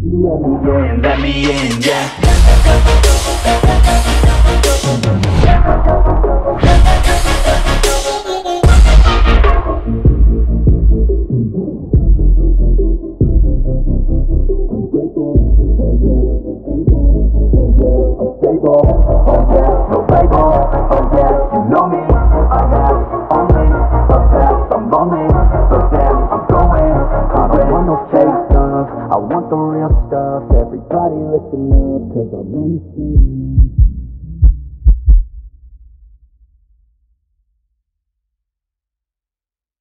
Let me in, let me in, yeah. Stable, I want the real stuff. Everybody listen up, cause I'm only saying